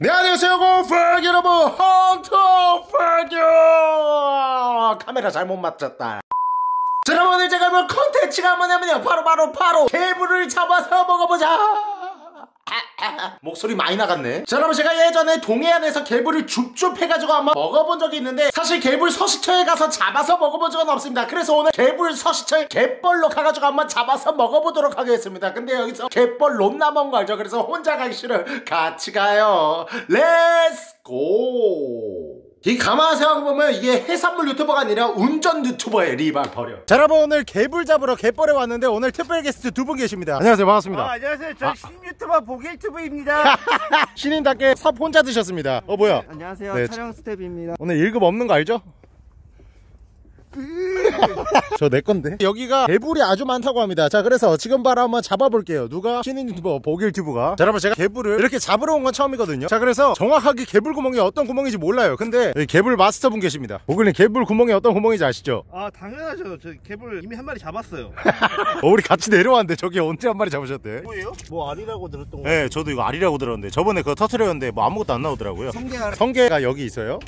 네 안녕하세요 고프기 여러분. 헌터 프기 카메라 잘못 맞췄다. 자 여러분 오늘 제가 볼 컨텐츠가 뭐냐면요. 바로 바로 바로 개불을 잡아서 먹어보자 목소리 많이 나갔네. 자 여러분 제가 예전에 동해안에서 개불을 줍줍 해가지고 한번 먹어본 적이 있는데 사실 개불 서식처에 가서 잡아서 먹어본 적은 없습니다. 그래서 오늘 개불 서식처에 갯벌로 가가지고 한번 잡아서 먹어보도록 하겠습니다. 근데 여기서 갯벌 론 남은 거 알죠? 그래서 혼자 가기 싫어요. 같이 가요. Let's go 이 가만 생각해보면 이게 해산물 유튜버가 아니라 운전 유튜버의 리발 버려 자 여러분 오늘 개불 잡으러 갯벌에 왔는데 오늘 특별 게스트 두 분 계십니다 안녕하세요 반갑습니다 아, 안녕하세요. 저 신인 유튜버 보길튜브입니다. 신인답게 삽 혼자 드셨습니다 어 뭐야 안녕하세요. 네, 촬영 스텝입니다. 오늘 1급 없는 거 알죠? 저내 건데 여기가 개불이 아주 많다고 합니다 자 그래서 지금 바로 한번 잡아볼게요 누가 신인 유튜버 보길 튜브가 자 여러분 제가 개불을 이렇게 잡으러 온 건 처음이거든요 자 그래서 정확하게 개불 구멍이 어떤 구멍인지 몰라요 근데 개불 마스터분 계십니다 보길님 개불 구멍이 어떤 구멍인지 아시죠? 아, 당연하죠. 저 개불 이미 한 마리 잡았어요. 어, 우리 같이 내려왔는데 저기 언제 한 마리 잡으셨대? 뭐예요? 뭐 아니라고 들었던 거. 네 저도 이거 알이라고 들었는데 저번에 그거 터트렸는데 뭐 아무것도 안 나오더라고요 성게알. 성게가 여기 있어요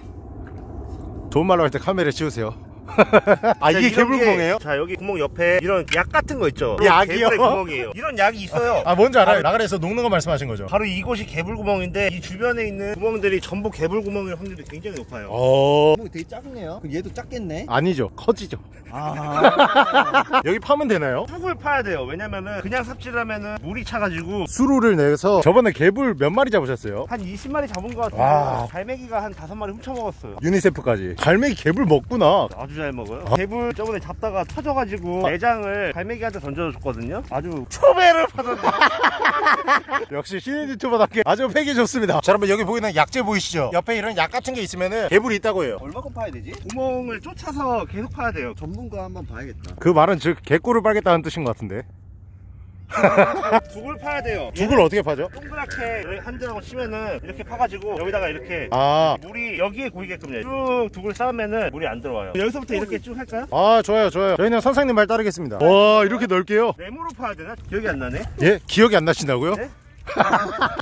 좋은 말로 할 때 카메라 치우세요 아 이게 개불 구멍이에요? 자, 여기 구멍 옆에 이런 약 같은 거 있죠? 약이요? 개불의 구멍이에요. 이런 약이 있어요. 아 뭔지 알아요? 나가래서 녹는 거 말씀하신 거죠? 바로 이곳이 개불 구멍인데 이 주변에 있는 구멍들이 전부 개불 구멍일 확률이 굉장히 높아요. 어 구멍이 되게 작네요. 그럼 얘도 작겠네. 아니죠 커지죠 아. 여기 파면 되나요? 쑥을 파야 돼요. 왜냐면은 그냥 삽질하면은 물이 차가지고 수루를 내서 저번에 개불 몇 마리 잡으셨어요? 한 20마리 잡은 것 와. 같은데 갈매기가 한 5마리 훔쳐먹었어요. 유니세프까지 갈매기 개불 먹구나 아주 잘 먹어요. 개불 저번에 잡다가 터져가지고 내장을 갈매기한테 던져줬거든요. 아주 초배를 파던데. 역시 신인 유튜버답게 아주 팩이 좋습니다 자 여러분 여기 보이는 약재 보이시죠? 옆에 이런 약 같은 게 있으면은 개불이 있다고 해요 얼마큼 파야 되지? 구멍을 쫓아서 계속 파야 돼요. 전문가 한번 봐야겠다. 그 말은 즉 개꿀을 빨겠다는 뜻인 것 같은데 두굴 파야 돼요. 죽을 어떻게 파죠? 동그랗게 한 대라고 치면은 이렇게 파가지고 여기다가 이렇게 아, 물이 여기에 고이게끔요. 쭉 두굴 쌓으면은 물이 안 들어와요. 여기서부터 이렇게 쭉 할까요? 아 좋아요 좋아요 저희는 선생님 말 따르겠습니다 와 이렇게 넓게요? 네모로 파야 되나? 기억이 안 나네. 예? 기억이 안 나신다고요? 네?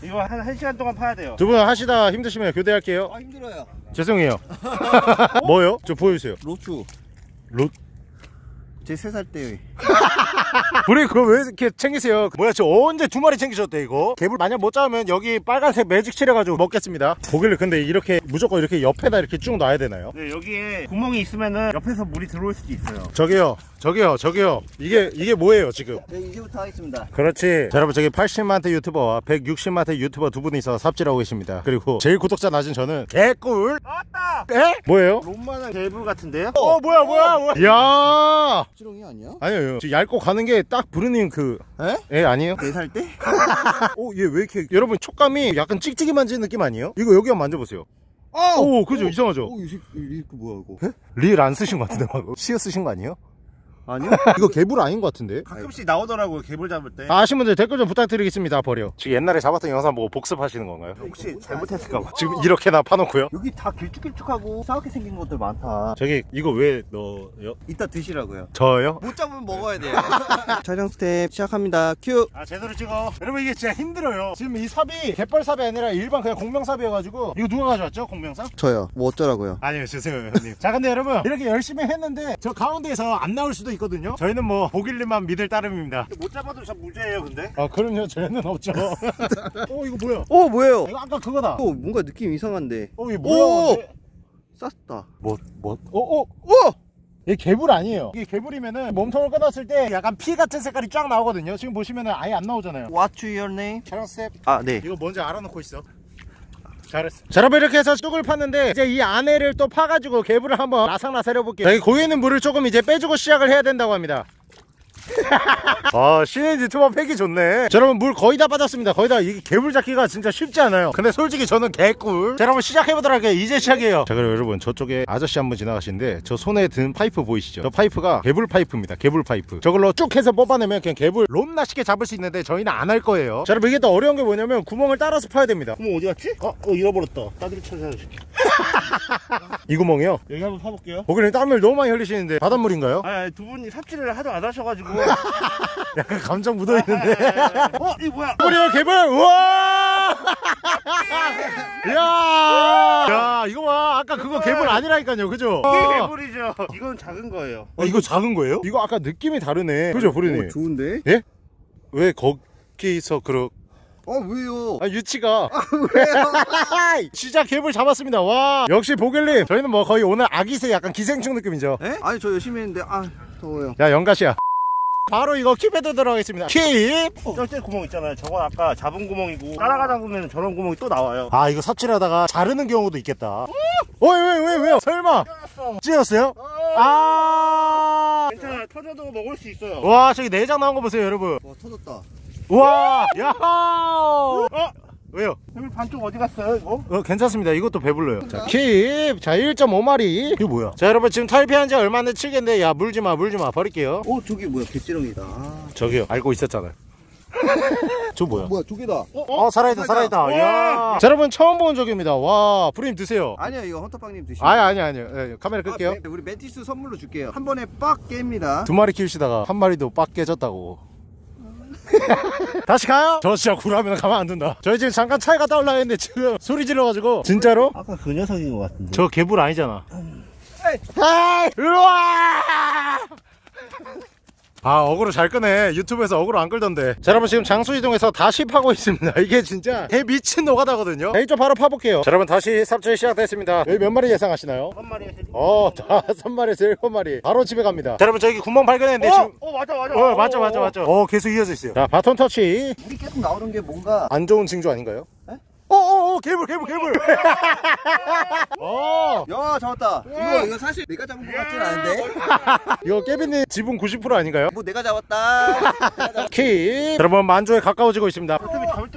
이거 한 1시간 동안 파야 돼요. 두 분 하시다 힘드시면 교대할게요 아 힘들어요. 죄송해요 뭐요? 저 보여주세요 로추. 로... 제세살 때. 우리 그거 왜 이렇게 챙기세요? 뭐야 저 언제 두 마리 챙기셨대 이거? 개불 만약 못 잡으면 여기 빨간색 매직 칠해가지고 먹겠습니다 고기를 근데 이렇게 무조건 이렇게 옆에다 이렇게 쭉 놔야 되나요? 네, 여기에 구멍이 있으면은 옆에서 물이 들어올 수도 있어요. 저기요 저기요 저기요 이게 이게 뭐예요 지금 네 이제부터 하겠습니다. 그렇지 자, 여러분 저기 80만대 유튜버와 160만대 유튜버 두 분이서 삽질하고 계십니다 그리고 제일 구독자 낮은 저는 개꿀 나왔다! 에? 뭐예요? 롬만한 개불 같은데요? 어 뭐야 뭐야 뭐야 야 수렁이 아니야? 아니요 지금 얇고 가는 게 딱 부르님 그 에? 에 아니에요? 네 살 때? 어얘 왜 이렇게 여러분 촉감이 약간 찍찍이 만지는 느낌 아니에요? 이거 여기 한번 만져보세요 아! 오 그죠 이상하죠? 오 이거 이거 뭐야 이거? 리을 안 쓰신 것 같은데 막 시어 쓰신 거 아니에요? 아니요? 이거 개불 아닌 것 같은데 가끔씩 나오더라고요, 개불 잡을 때. 아시는 분들 댓글 좀 부탁드리겠습니다 버려 지금 옛날에 잡았던 영상 보고 복습하시는 건가요? 혹시 잘못했을까봐. 지금 이렇게나 파놓고요? 여기 다 길쭉길쭉하고 싸게 생긴 것들 많다. 저기 이거 왜 넣어요? 이따 드시라고요. 저요? 못 잡으면 먹어야 돼요. 촬영 스텝 시작합니다. 큐. 아, 제대로 찍어. 여러분 이게 진짜 힘들어요 지금 이 삽이 갯벌삽이 아니라 일반 그냥 공병삽이어가지고 이거 누가 가져왔죠 공병삽? 저요. 뭐 어쩌라고요? 아니요 죄송해요 형님 자 근데 여러분 이렇게 열심히 했는데 저 가운데에서 안 나올 수도 있거든요 저희는 뭐 보길님만 믿을 따름입니다 못 잡아도 참 무죄예요, 근데. 아 그럼요 저희는 없죠 어 이거 뭐야 오 뭐예요? 이거 아까 그거다 오 뭔가 느낌 이상한데. 어 이게 오! 뭐야 쌌다. 뭐, 뭐, 어, 어, 오! 이게 개불 아니에요. 이게 개불이면은 몸통을 끊었을 때 약간 피 같은 색깔이 쫙 나오거든요. 지금 보시면은 아예 안 나오잖아요. What's your name? 촬영 스텝. 아 네. 이거 뭔지 알아놓고 있어. 잘했어. 자, 여러분 이렇게 해서 뚝을 팠는데 이제 이 안에를 또 파가지고 개불을 한번 나삭나삭 해볼게요. 여기 고여 있는 물을 조금 이제 빼주고 시작을 해야 된다고 합니다. 아 신인 유튜버 팩이 좋네. 자, 여러분 물 거의 다 빠졌습니다. 거의 다 이게 개불 잡기가 진짜 쉽지 않아요. 근데 솔직히 저는 개꿀. 자 여러분 시작해보도록 할게요. 이제 시작이에요. 자 그리고 여러분 저쪽에 아저씨 한 분 지나가시는데 저 손에 든 파이프 보이시죠? 저 파이프가 개불 파이프입니다. 개불 파이프. 저걸로 쭉 해서 뽑아내면 그냥 개불 롬나 쉽게 잡을 수 있는데 저희는 안 할 거예요. 자 여러분 이게 또 어려운 게 뭐냐면 구멍을 따라서 파야 됩니다. 구멍 어디 갔지? 어, 어 잃어버렸다. 따뜻히 찾아줄게. 이 구멍이요? 여기 한번 파볼게요. 거기는 땀을 너무 많이 흘리시는데 바닷물인가요? 아니, 아니, 두 분이 삽질을 하도 안 하셔가지고. 약간 감정 묻어 있는데 어, 이거 뭐야? 우리 개불 우와 야! 야, 이거 봐. 아까 그거 개불 아니라니까요. 그죠? 이게 개불이죠. 이건 작은 거예요. 아, 이거 작은 거예요? 이거 아까 느낌이 다르네. 그죠, 부리님? 어, 좋은데? 왜 거기서 그러 어 왜요? 아 유치가 왜요? 진짜 개불 잡았습니다 와 역시 보길님 저희는 뭐 거의 오늘 아기새 약간 기생충 느낌이죠 에? 아니 저 열심히 했는데 아 더워요. 야 영가씨야 바로 이거 킵헤드 들어가겠습니다 킵! 쩔쩔 구멍 있잖아요. 저건 아까 잡은 구멍이고 따라가다 보면 저런 구멍이 또 나와요. 아 이거 삽질하다가 자르는 경우도 있겠다 어왜왜 왜, 왜요 설마 찢었어요? 아 괜찮아요. 터져도 먹을 수 있어요. 와 저기 내장 나온 거 보세요 여러분 와 터졌다. 와 야호 어? 왜요? 여기 반쪽 어디 갔어요, 이거? 어, 괜찮습니다. 이것도 배불러요. 자, 킵. 자, 1.5마리. 이게 뭐야? 자, 여러분 지금 탈피한 지 얼마 안 된 칠개인데, 야, 물지 마, 물지 마. 버릴게요. 어 저기 뭐야 개찌렁이다. 아, 저기요. 알고 있었잖아요. 저 뭐야? 뭐야 두 개다. 어, 살아있다, 살아있다. 와. 야. 자, 여러분 처음 본 적입니다. 와, 브림 드세요. 아니야 이거 헌터빵님 드시고. 아니, 아니, 아니요. 예, 카메라 끌게요. 아, 네, 우리 메티스 선물로 줄게요. 한 번에 빡 깹니다. 두 마리 키우시다가 한 마리도 빡 깨졌다고. 다시 가요? 저 진짜 구라면 가만 안 둔다. 저희 지금 잠깐 차에 갔다 올라 했는데 지금 소리 질러가지고. 진짜로? 아까 그 녀석인 것 같은데. 저 개불 아니잖아. 에이, 우와! 아 어그로 잘 끄네. 유튜브에서 어그로 안 끌던데. 자 여러분 지금 장수 이동해서 다시 파고 있습니다. 이게 진짜 개 미친 노가다거든요. 자 이쪽 바로 파볼게요. 자 여러분 다시 삽질 시작됐습니다. 여기 몇 마리 예상하시나요? 한 마리가 세어 다섯 마리에서 일곱 마리. 바로 집에 갑니다. 자 여러분 저기 구멍 발견했는데 어, 지금 어, 맞아, 맞아. 어 맞죠 맞죠 맞죠 어 계속 이어져 있어요. 자 바톤 터치. 우리 계속 나오는 게 뭔가 안 좋은 징조 아닌가요? 에? 어어어 개불 개불 개불 어야 잡았다. 이거 이거 사실 내가 잡은 것 같진 않은데. 이거 깨비님 지분 90% 아닌가요? 뭐 내가 잡았다. 키 여러분 만조에 가까워지고 있습니다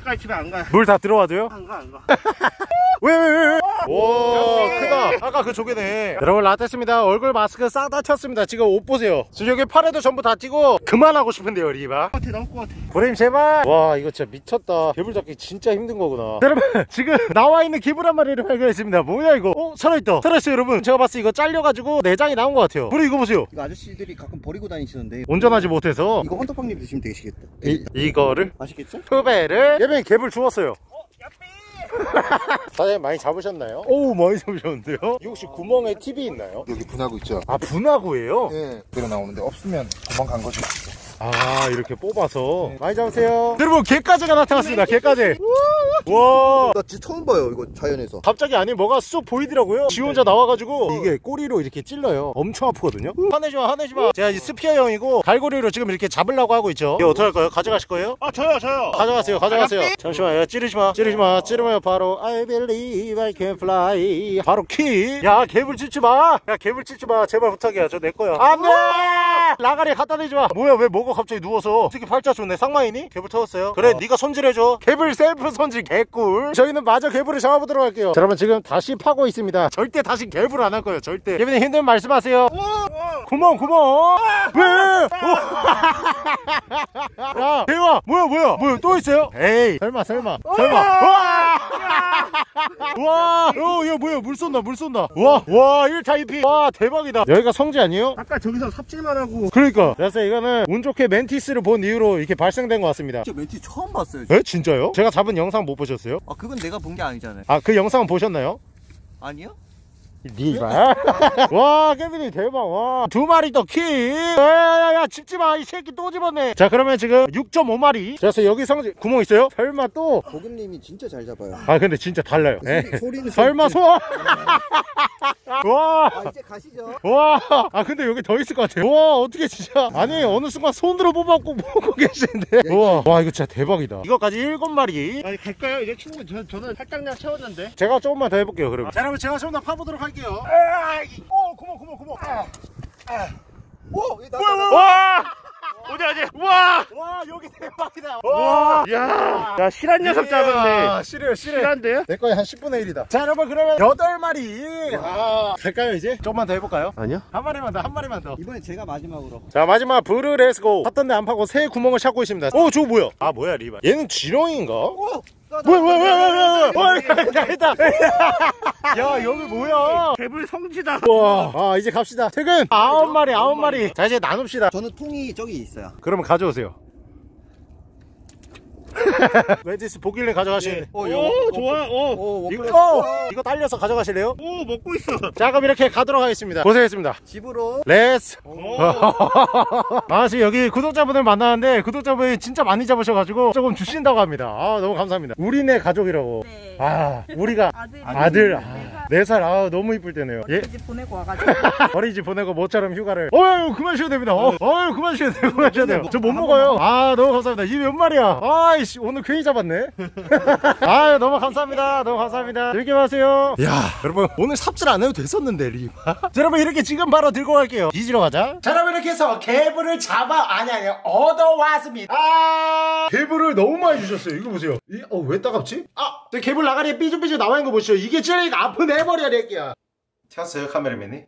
때까지 집에 안 가요. 물 다 들어와도요? 안 가, 안 가. 왜 왜 왜? 오 크다. 아까 그 조개네. 여러분 라떼습니다. 얼굴 마스크 싹다 쳤습니다. 지금 옷 보세요. 지금 여기 팔에도 전부 다 찌고 그만하고 싶은데요 리바 같아, 나올 것 같아. 브레임 제발. 와 이거 진짜 미쳤다. 개불 잡기 진짜 힘든 거구나. 여러분 지금 나와 있는 개불 한 마리를 발견했습니다. 뭐야 이거? 어 살아있다. 살아있어요 여러분. 제가 봤을 때 이거 잘려가지고 내장이 나온 것 같아요. 브레 이거 보세요. 이거 아저씨들이 가끔 버리고 다니시는데. 온전하지 못해서. 이거 헌터빵님 드시면 되시겠다. 이, 이거를 맛있겠죠? 후배를 예 ben이 개불 주웠어요 사장님 많이 잡으셨나요? 오 많이 잡으셨는데요? 이 혹시 구멍에 팁이 있나요? 여기 분하고 있죠? 아 분화구예요? 예, 그대로 나오는데 없으면 도망간 거죠. 아 이렇게 뽑아서 많이 잡으세요 여러분 개까지가 나타났습니다 개까지 와. 나 진짜 처음 봐요 이거 자연에서. 갑자기 아니 뭐가 쑥 보이더라고요. 지 혼자 나와가지고. 이게 꼬리로 이렇게 찔러요. 엄청 아프거든요? 화내지마 화내지마. 제가 이 스피어 형이고. 갈고리로 지금 이렇게 잡으려고 하고 있죠. 이거 어떡할까요? 가져가실 거예요? 아, 저요, 저요. 가져가세요 가져가세요. 잠시만 야 찌르지마 찌르지마 찌르면 바로 I believe I can fly. 바로 키야 개불 찢지마. 야 개불 찢지마. 제발 부탁이야. 저 내 거야. 안돼! 라가리 갖다 대지마. 뭐야 왜 먹어 갑자기 누워서? 어떻게 팔자 좋네. 쌍마이니? 개불 터졌어요? 그래 네가 손질해줘. 개불 셀프 손질 개 꿀. 저희는 마저 개불을 잡아보도록 할게요. 자, 여러분 지금 다시 파고 있습니다. 절대 다시 개불 안 할 거예요 절대. 개불님 힘든 말씀하세요 구멍 구멍 왜? 야 대박 뭐야 뭐야 뭐야 또 있어요? 에이 설마 설마 설마 와! 와! 어, 야 뭐야 물 쏜다 물 쏜다 와! 와 1타 2피 와 대박이다 여기가 성지 아니에요? 아까 저기서 삽질만 하고. 그러니까 그래서 이거는 운 좋게 mantis를 본 이후로 이렇게 발생된 것 같습니다 진짜 mantis 처음 봤어요. 에? 진짜요? 제가 잡은 영상 못 보셨어요? 아 그건 내가 본 게 아니잖아요. 아 그 영상 보셨나요? 아니요? 니가 와 깨빈이 대박. 와두 마리 더키. 야야야 집지마. 이 새끼 또 집었네. 자 그러면 지금 6.5마리. 그래서 여기 성지 구멍 있어요? 설마 또? 고객님이 진짜 잘 잡아요. 아 근데 진짜 달라요. 예. 소리, 소리는 설마 소 와 아 이제 가시죠. 와, 아 근데 여기 더 있을 것 같아요. 와, 어떻게 진짜 아니 어느 순간 손으로 뽑았고 보고 계시는데. 와, 와 이거 진짜 대박이다. 이거까지 일곱 마리. 아니, 갈까요? 이제 충분히 저, 저는 살짝냥 채웠는데. 제가 조금만 더 해볼게요, 그럼. 자, 여러분 제가 좀더 파보도록 할게요. 아, 이- 어, 구멍, 구멍, 구멍. 아, 오, 여기 나. 와, 어디, 어디? 우와! 와, 여기 대박이다. 와! 야! 야, 실한 녀석 잡았네. 실해요, 실해. 실한데요? 내 거에 한 10분의 1이다. 자, 여러분 그러면 여덟 마리. 아, 갈까요 이제? 조금만 더 해볼까요? 아니요. 한 마리만 더, 한 마리만 더. 이번에 제가 마지막으로. 자 마지막 브르 레스고 팠던데 안 파고 새 구멍을 찾고 있습니다 어 저거 뭐야 아 뭐야 리바 얘는 지렁인가? 오, 뭐야 뭐야 뭐야 뭐야 있다 야 여기 뭐야? 개불 성지다. 와아 이제 갑시다. 퇴근. 아홉 마리 아홉 마리. 자 이제 나눕시다. 저는 통이 저기 있어요. 그러면 가져오세요 웨지스 보길래 가져가실 어, 오, 요거, 좋아. 어. 오, 이거. 어, 이거 딸려서 가져가실래요? 오, 먹고 있어. 자 그럼 이렇게 가도록 하겠습니다. 고생했습니다. 집으로. Let's go. 아 지금 여기 구독자분을 만나는데 구독자분이 진짜 많이 잡으셔가지고 조금 주신다고 합니다. 아 너무 감사합니다. 우리네 가족이라고. 네. 아 우리가 아들 네 아, 살 4살. 아 너무 이쁠 때네요. 예? 이제 보내고 와가지고. 어린이집 보내고 모처럼 휴가를. 어휴 그만 쉬어도 됩니다. 어, 어휴 그만 쉬어도 돼요. 그만 쉬어도 돼요. 저 못 먹어요. 아 너무 감사합니다. 이 몇 마리야? 아이 씨 오늘 괜히 잡았네. 아유 너무 감사합니다. 너무 감사합니다. 즐겨 마세요. 야 여러분 오늘 삽질 안 해도 됐었는데 리마. 자, 여러분 이렇게 지금 바로 들고 갈게요. 뒤지러 가자. 자 여러분 이렇게 해서 개불을 잡아 아니 아니 얻어왔습니다. 아! 개불을 너무 많이 주셨어요. 이거 보세요. 이, 어, 왜 따갑지? 아, 저 개불 나가리에 삐죽삐죽 나와 있는 거 보시죠. 이게 찌르니까 아픈 해버려 래끼야 튀었어요 카메라맨이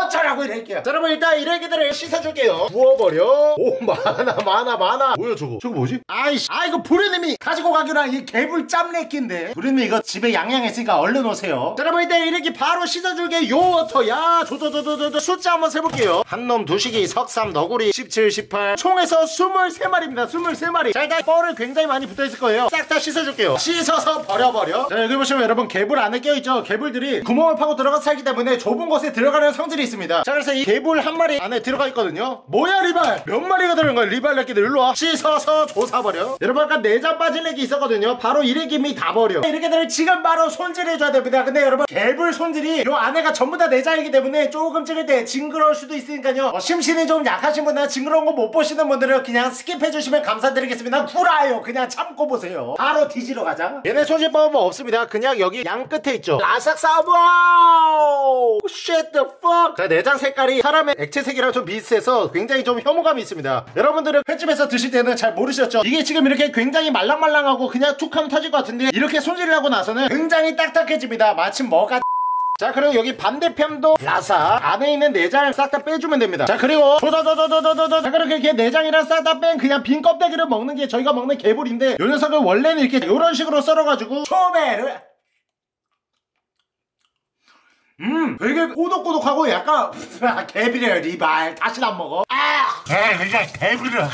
어쩌라고 이럴게요? 자 여러분 일단 이래기들을 씻어줄게요. 부어버려. 오 많아 많아 많아. 뭐야 저거? 저거 뭐지? 아이씨. 아 이거 부르님이 가지고 가기로 한 이 개불 짬내끼인데. 부르님 이거 집에 양양했으니까 얼른 오세요. 자 여러분 일단 이렇게 바로 씻어줄게. 요 water. 야 조조조조조 숫자 한번 세볼게요. 한놈 두식이 석삼 너구리 17 18 총에서 23마리입니다. 23마리. 자 일단 뻘을 굉장히 많이 붙어있을 거예요. 싹 다 씻어줄게요. 씻어서 버려버려. 자 여기 보시면 여러분 개불 안에 껴있죠? 개불들이 구멍을 파고 들어가서 살기 때문에 좁은 곳에 들어가는 성질이 있습니다. 자 그래서 이 개불 한 마리 안에 들어가 있거든요. 뭐야 리발? 몇 마리가 들어간 거야? 리발 렉기들? 일로와. 씻어서 조사버려. 여러분 아까 내장 빠진 렉이 있었거든요. 바로 이래김이 다 버려. 이렇게들 지금 바로 손질해줘야 됩니다. 근데 여러분 개불 손질이 요 안에가 전부 다 내장이기 때문에 조금 찌를 때 징그러울 수도 있으니까요. 어, 심신이 좀 약하신 분은 징그러운 거 못 보시는 분들은 그냥 skip해주시면 감사드리겠습니다. 구라요. 그냥 참고 보세요. 바로 뒤지러 가자. 얘네 손질법은 없습니다. 그냥 여기 양 끝에 있죠. 라삭 사브 shit the 자 내장 색깔이 사람의 액체 색이랑 좀 비슷해서 굉장히 좀 혐오감이 있습니다. 여러분들은 횟집에서 드실 때는 잘 모르셨죠? 이게 지금 이렇게 굉장히 말랑말랑하고 그냥 툭 하면 터질 것 같은데 이렇게 손질을 하고 나서는 굉장히 딱딱해집니다. 마침 뭐가 자 그리고 여기 반대편도 라사 안에 있는 내장을 싹 다 빼주면 됩니다. 자 그리고 도도도도도도도도 자 그렇게 이렇게 내장이랑 싹 다 뺀 그냥 빈 껍데기를 먹는 게 저희가 먹는 개불인데 요 녀석은 원래는 이렇게 이런 식으로 썰어가지고 초배를 음 되게 꼬독꼬독하고 약간 개비려요 리발. 다시는 안 먹어. 아! 그냥 개비려.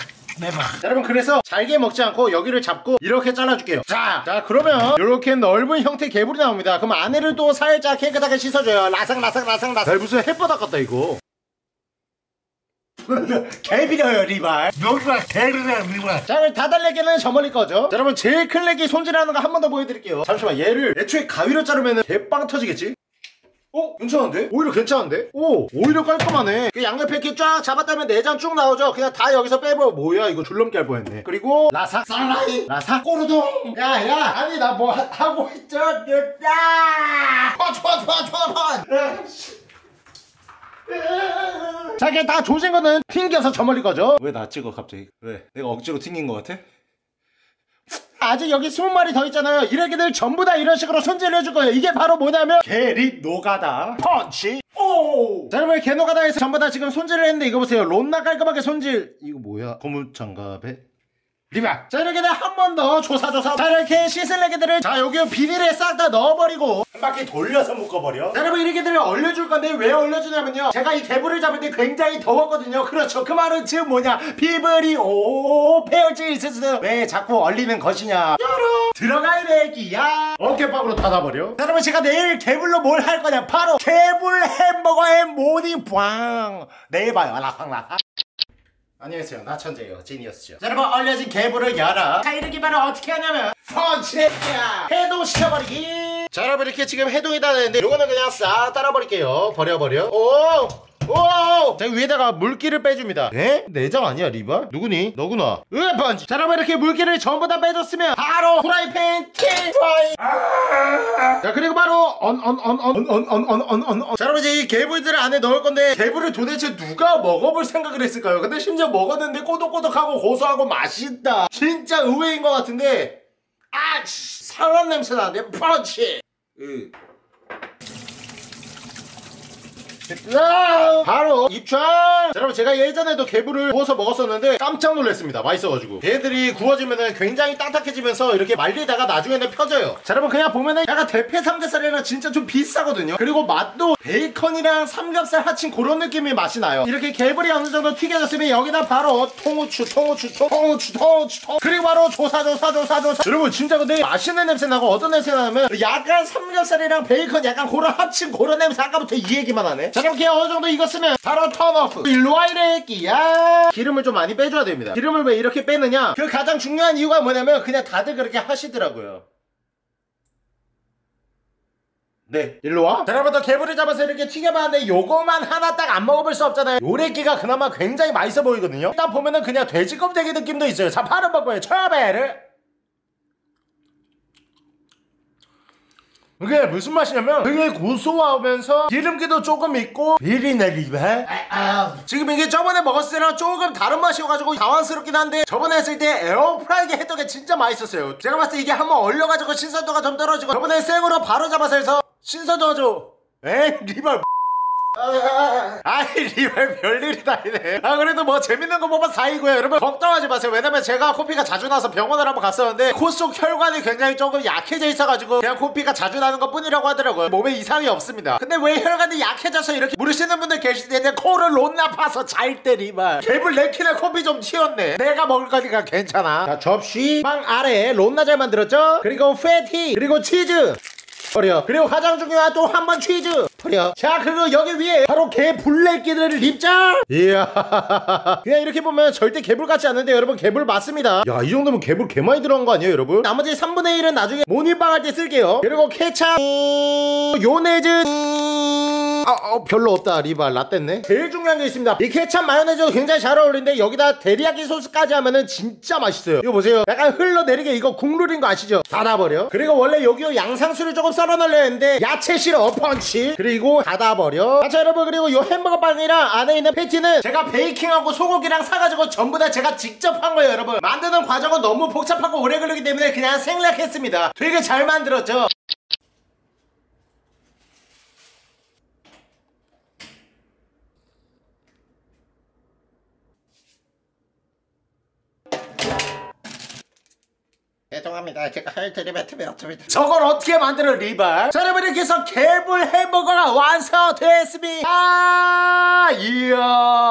자, 여러분 그래서 잘게 먹지 않고 여기를 잡고 이렇게 잘라줄게요. 자, 자 그러면 이렇게 넓은 형태 개불이 나옵니다. 그럼 안에를 또 살짝 깨끗하게 씻어줘요. 라삭라삭라삭라삭. 야, 무슨 햇바닥 같다 이거. 개비려요 리발. 여기가 개비려 리발. 자 그럼 다달래기는 저 멀리 거죠 자 여러분 제일 큰 렉이 손질하는 거 한 번 더 보여드릴게요. 잠시만 얘를 애초에 가위로 자르면 개빵 터지겠지? 어? 괜찮은데? 오히려 괜찮은데? 오! 오히려 깔끔하네 그 양옆에 이렇게 쫙 잡았다면 내장 쭉 나오죠? 그냥 다 여기서 빼버려 뭐야 이거 줄넘기 할 뻔했네 그리고 라삭 살라이 라삭 꼬르동 야야 아니 나 뭐 하고 있죠? 야! 펀펀펀펀펀 자 이게 다 조진 거는 튕겨서 저 멀리 거죠? 왜 나 찍어 갑자기? 왜? 내가 억지로 튕긴 거 같아? 아직 여기 20마리 더 있잖아요. 이래기들 전부 다 이런 식으로 손질을 해줄 거예요. 이게 바로 뭐냐면 게릿 노가다. 펀치. 오! 자 여러분 개노가다에서 전부 다 지금 손질을 했는데 이거 보세요. 론나 깔끔하게 손질. 이거 뭐야? 고무장갑에 리바 자 이렇게 한번 더 조사조사. 자 이렇게 씻은 레기들을 자 여기 비닐에 싹 다 넣어버리고. 한 바퀴 돌려서 묶어버려. 자 여러분 이 레기들을 얼려줄 건데 왜 얼려주냐면요. 제가 이 개불을 잡을 때 굉장히 더웠거든요. 그렇죠. 그 말은 지금 뭐냐? 피부리 오 페어질 있었어 왜 자꾸 얼리는 것이냐? 여러 들어갈 레기야. 어깨빵으로 닫아버려. 자 여러분 제가 내일 개불로 뭘 할 거냐? 바로 개불 햄버거의 모닝 빵 내일 봐요. 라팡라팡 안녕하세요. 나 천재예요. genius죠. 자, 여러분 얼려진 개불을 열어. 자 바로 어떻게 하냐면 펀치야. 해동시켜버리기. 자 여러분 이렇게 지금 해동이 다 되는데 요거는 그냥 싹 따라버릴게요. 버려버려. 오 오! 자 위에다가 물기를 빼줍니다 에? 내장 아니야 리발? 누구니? 너구나 으 펀치 자 여러분 이렇게 물기를 전부 다 빼줬으면 바로 프라이팬 킬프라이 자 그리고 바로 언 언 언 언 언 언 언 언언 자 여러분 이제 이 개불들을 안에 넣을 건데 개불을 도대체 누가 먹어볼 생각을 했을까요? 근데 심지어 먹었는데 꼬독꼬독하고 고소하고 맛있다 진짜 의외인 것 같은데 아 씨, 상한 냄새 나는데 펀치 으. 야! 바로 입장! 자, 여러분 제가 예전에도 개불을 구워서 먹었었는데 깜짝 놀랐습니다. 맛있어가지고. 얘들이 구워지면은 굉장히 딱딱해지면서 이렇게 말리다가 나중에는 펴져요. 자 여러분 그냥 보면은 약간 대패 삼겹살이랑 진짜 좀 비슷하거든요. 그리고 맛도 베이컨이랑 삼겹살 합친 그런 느낌의 맛이 나요. 이렇게 개불이 어느 정도 튀겨졌으면 여기다 바로 통후추, 통후추, 통후추, 통후추, 통 그리고 바로 조사, 조사, 조사, 조사. 여러분 진짜 근데 맛있는 냄새 나고 어떤 냄새 나냐면 약간 삼겹살이랑 베이컨 약간 그런 합친 그런 냄새 아까부터 이 얘기만 하네. 자 그럼 그냥 어느 정도 익었으면 바로 턴오프. 일로와 이래 끼야. 기름을 좀 많이 빼줘야 됩니다. 기름을 왜 이렇게 빼느냐? 그 가장 중요한 이유가 뭐냐면 그냥 다들 그렇게 하시더라고요. 네, 일로 와. 자, 여러분들 개불을 잡아서 이렇게 튀겨봤는데 요거만 하나 딱 안 먹어볼 수 없잖아요. 요래끼가 그나마 굉장히 맛있어 보이거든요. 딱 보면은 그냥 돼지 껍데기 느낌도 있어요. 자, 바로 먹고요. 처베를. 이게 무슨 맛이냐면 되게 고소하면서 기름기도 조금 있고 비리내리베 지금 이게 저번에 먹었을 때랑 조금 다른 맛이어가지고 당황스럽긴 한데 저번에 했을 때 에어프라이기 했던 게 진짜 맛있었어요. 제가 봤을 때 이게 한번 얼려가지고 신선도가 좀 떨어지고 저번에 생으로 바로 잡아서 해서 신선도가 좀 에이 리발 아이 리발 별일이 다 있네. 아 그래도 뭐 재밌는 거 보면 사이고요. 여러분 걱정하지 마세요. 왜냐면 제가 코피가 자주 나서 병원을 한번 갔었는데 코 속 혈관이 굉장히 조금 약해져 있어가지고 그냥 코피가 자주 나는 것 뿐이라고 하더라고요. 몸에 이상이 없습니다. 근데 왜 혈관이 약해져서 이렇게 모르시는 분들 계시는데 코를 롯나 파서 잘 때 리발 개불 내키네 코피 좀 튀었네. 내가 먹을 거니까 괜찮아. 자 접시 빵 아래에 롯나 잘 만들었죠? 그리고 패티 그리고 치즈. 버려. 그리고 가장 중요한 또 한 번 치즈 버려 자 그리고 여기 위에 바로 개 불레기들을 입자 이야. 그냥 이렇게 보면 절대 개불 같지 않은데 여러분 개불 맞습니다. 야 이 정도면 개불 개 많이 들어간 거 아니에요 여러분? 나머지 3분의 1은 나중에 모닝빵 할때 쓸게요. 그리고 케찹. 요네즈. 아, 어, 별로 없다 리발. 라떼네. 제일 중요한 게 있습니다. 이 케찹 마요네즈도 굉장히 잘 어울리는데 여기다 데리야끼 소스까지 하면은 진짜 맛있어요. 이거 보세요. 약간 흘러내리게 이거 국룰인 거 아시죠? 닫아버려. 그리고 원래 여기 양상추를 조금 썰어 넣으려 했는데 야채 싫어 펀치 그리고 닫아버려. 아, 자 여러분 그리고 요 햄버거 빵이랑 안에 있는 패티는 제가 베이킹하고 소고기랑 사가지고 전부 다 제가 직접 한 거예요 여러분. 만드는 과정은 너무 복잡하고 오래 걸리기 때문에 그냥 생략했습니다. 되게 잘 만들었죠 죄송합니다. 제가 할 드리베트이 없습니다. 저걸 어떻게 만들어 리발? 자 여러분 이렇게 해서 개불 햄버거가 완성됐습니다. 아 이야.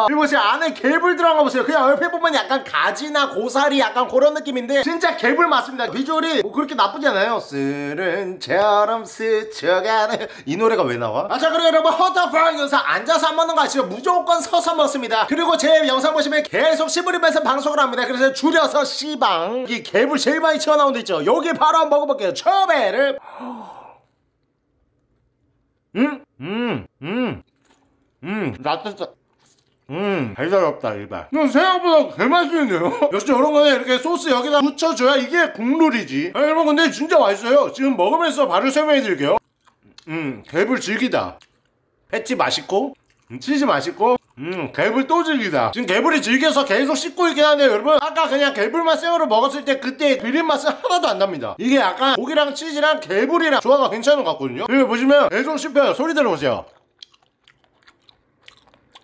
이거 보세요. 안에 개불 들어간 거 보세요. 그냥 옆에 보면 약간 가지나 고사리 약간 그런 느낌인데 진짜 개불 맞습니다. 비주얼이 뭐 그렇게 나쁘지 않아요. 쓰른처럼 스쳐가는 이 노래가 왜 나와? 아자 그리고 여러분 허터프랑 영상 앉아서 안 먹는 거 아시죠? 무조건 서서 먹습니다. 그리고 제 영상 보시면 계속 씹으리면서 방송을 합니다. 그래서 줄여서 시방 이 개불 제일 많이 튀어나온 데 있죠. 여기 바로 한번 먹어볼게요. 처배를 음, 음, 음, 음, 나뜻 음, 달달없다, 일반. 이건 생각보다 개맛있는데요? 역시 이런 거는 이렇게 소스 여기다 묻혀줘야 이게 국룰이지. 아, 여러분, 근데 진짜 맛있어요. 지금 먹으면서 바로 설명해 드릴게요. 음, 개불 질기다. 패티 맛있고, 음, 치즈 맛있고, 음, 개불 또 질기다. 지금 개불이 질겨서 계속 씹고 있긴 한데, 여러분, 아까 그냥 개불만 생으로 먹었을 때 그때 비린 맛은 하나도 안 납니다. 이게 약간 고기랑 치즈랑 개불이랑 조화가 괜찮은 것 같거든요. 여기 보시면 계속 씹혀요. 소리 들어보세요.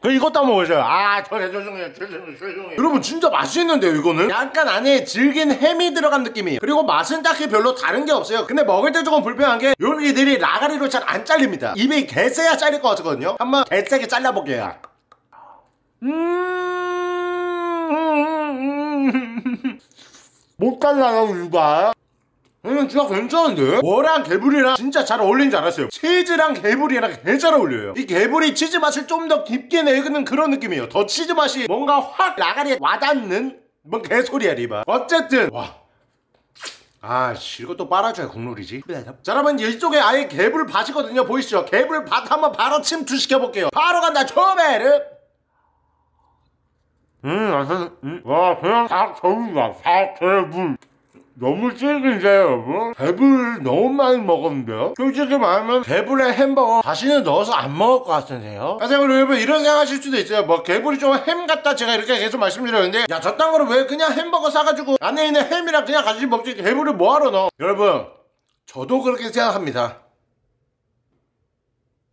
그 이것 도 한번 보세요. 아, 저 죄송해요. 죄송해요. 죄송해요. 여러분 진짜 맛있는데요, 이거는? 약간 안에 질긴 햄이 들어간 느낌이에요. 그리고 맛은 딱히 별로 다른 게 없어요. 근데 먹을 때 조금 불편한 게 여기들이 라가리로 잘 안 잘립니다. 입이 개세야 잘릴 것 같거든요. 한번 개세게 잘라볼게요. 음, 못 잘라요, 이봐. 음, 진짜 괜찮은데? 뭐랑 개불이랑 진짜 잘 어울리는 줄 알았어요. 치즈랑 개불이랑 개 잘 어울려요. 이 개불이 치즈 맛을 좀 더 깊게 내는 그런 느낌이에요. 더 치즈 맛이 뭔가 확 나가리에 와닿는 뭔 개소리야, 리바. 어쨌든, 와. 아, 씨, 이거 또 빨아줘야 국룰이지. 자, 여러분, 이쪽에 아예 개불 밭이거든요. 보이시죠? 개불 밭 한번 바로 침투시켜볼게요. 바로 간다, 초베르! 음, 아무튼, 음, 와, 그냥 닭 전부다. 닭 개불. 너무 질긴데 여러분? 개불 너무 많이 먹었는데요? 솔직히 말하면 개불에 햄버거 다시는 넣어서 안 먹을 것 같은데요? 아, 그리고 여러분 이런 생각하실 수도 있어요 뭐 개불이 좀 햄 같다 제가 이렇게 계속 말씀드렸는데 야 저딴 거를 왜 그냥 햄버거 사가지고 안에 있는 햄이랑 그냥 같이 먹지 개불을 뭐하러 넣어 여러분 저도 그렇게 생각합니다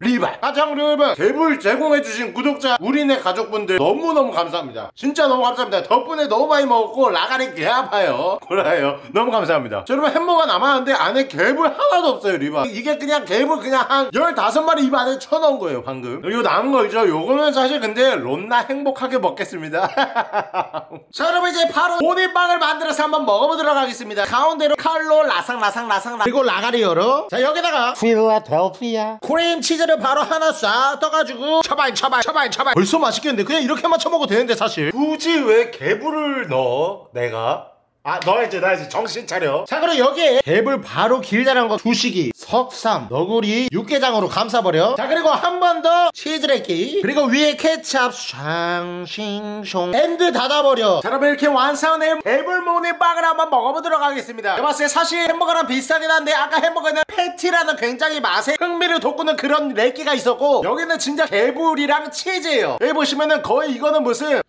리발. 가장 여러분 개불 제공해주신 구독자 우리네 가족분들 너무너무 감사합니다. 진짜 너무 감사합니다. 덕분에 너무 많이 먹었고 라가리 개 아파요. 골라요. 너무 감사합니다. 자, 여러분 햄버거 남았는데 안에 개불 하나도 없어요 리발. 이게 그냥 개불 그냥 한 15마리 입 안에 쳐넣은 거예요 방금. 그리고 남은 거 있죠? 요거는 사실 근데 롬나 행복하게 먹겠습니다. 자 여러분 이제 바로 보니빵을 만들어서 한번 먹어보도록 하겠습니다. 가운데로 칼로 라상 라상 라상 그리고 라가리 열어 자 여기다가 필라델피아. 크림 치즈 를 바로 하나 싹 떠가지고 쳐바인 쳐바인 쳐바인 쳐바인 벌써 맛있겠는데? 그냥 이렇게만 쳐먹어도 되는데 사실. 굳이 왜 개불을 넣어? 내가 아 넣어야지 넣어야지 정신 차려. 자 그럼 여기에 개불 바로 길다란 거 두시기 석삼 너구리 육개장으로 감싸버려. 자 그리고 한 번 더 치즈레끼 그리고 위에 케찹 샹싱숑 and 닫아버려. 자 그럼 이렇게 완성된 개불 모닝빵을 한번 먹어보도록 하겠습니다. 제가 봤을 때 사실 햄버거랑 비슷하긴 한데 아까 햄버거는 패티라는 굉장히 맛에 흥미를 돋구는 그런 레끼가 있었고 여기는 진짜 개불이랑 치즈예요. 여기 보시면은 거의 이거는 무슨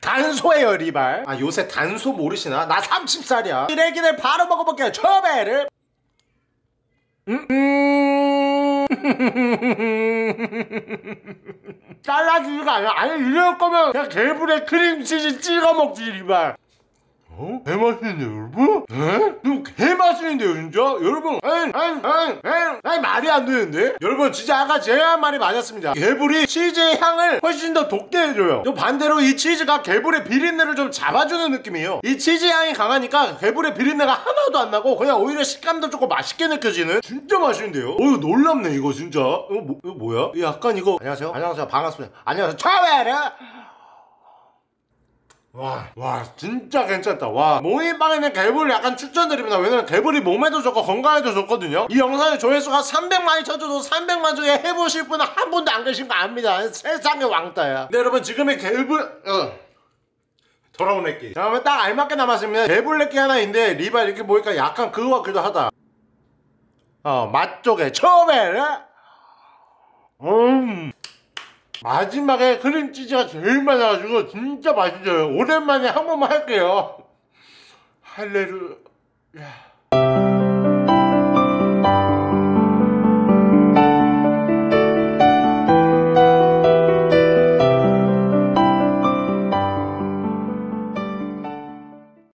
단소예요 리발. 아 요새 단소 모르시나? 나 30살이야. 쓰레기를 바로 먹어볼게요 음? 음... 잘라주지가 않아. 아니 이럴 거면 그냥 개불에 크림치즈 찍어 먹지 리발 어? 개 맛있는데 여러분? 에? 이거 개맛있는데요 진짜? 여러분 아니 말이 안 되는데? 여러분 진짜 아까 제가 한 말이 맞았습니다 개불이 치즈의 향을 훨씬 더 돋게 해줘요 또 반대로 이 치즈가 개불의 비린내를 좀 잡아주는 느낌이에요 이 치즈 향이 강하니까 개불의 비린내가 하나도 안 나고 그냥 오히려 식감도 조금 맛있게 느껴지는 진짜 맛있는데요? 어 놀랍네 이거 진짜 이거, 뭐, 이거 뭐야? 약간 이거 안녕하세요 안녕하세요 반갑습니다 안녕하세요 차베르 와, 와, 진짜 괜찮다. 와, 모닝빵에는 개불 약간 추천드립니다. 왜냐면 개불이 몸에도 좋고 건강에도 좋거든요. 이 영상의 조회수가 300만이 쳐줘도 300만 중에 해보실 분은 한 분도 안 계신 거 압니다. 세상의 왕따야. 근데 여러분, 지금의 개불, 어. 돌아온. 자, 그러면 딱 알맞게 남았습니다. 개불 래끼 하나 있는데, 리바 이렇게 보니까 약간 그거 같기도 하다. 어, 맛 쪽에 처음에, 음. 마지막에 크림치즈가 제일 많아가지고 진짜 맛있어요. 오랜만에 한 번만 할게요. 할레루야.